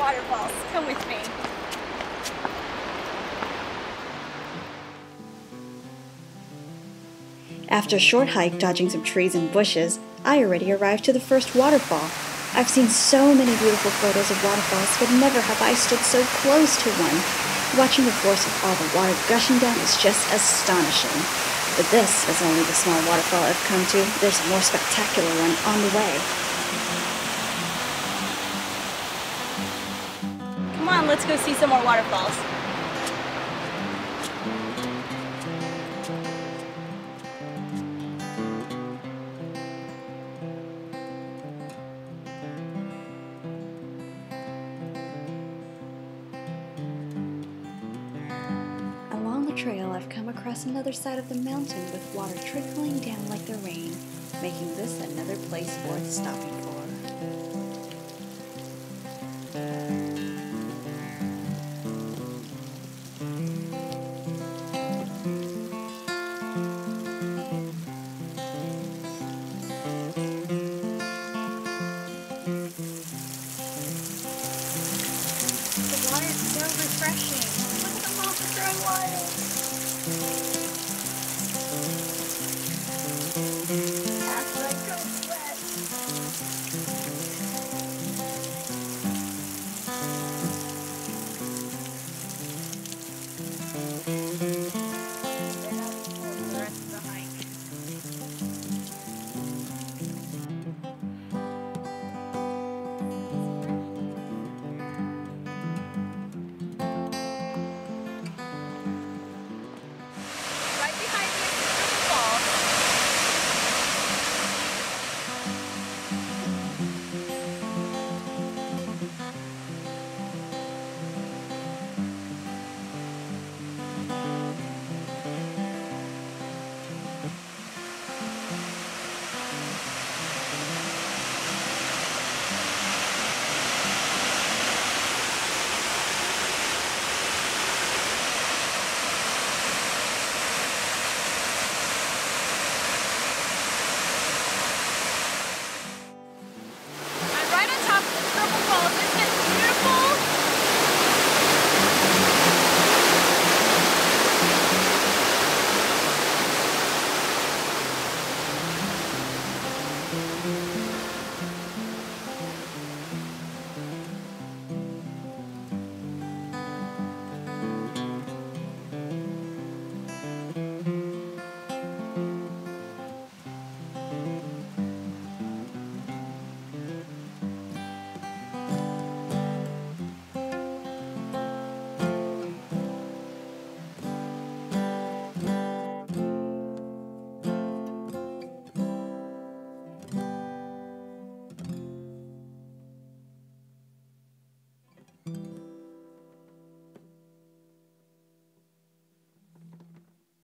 waterfalls. Come with me. After a short hike dodging some trees and bushes, I already arrived to the first waterfall. I've seen so many beautiful photos of waterfalls, but never have I stood so close to one. Watching the force of all the water gushing down is just astonishing. But this is only the small waterfall I've come to. There's a more spectacular one on the way. Let's go see some more waterfalls. Along the trail, I've come across another side of the mountain with water trickling down like the rain, making this another place worth stopping for. wild.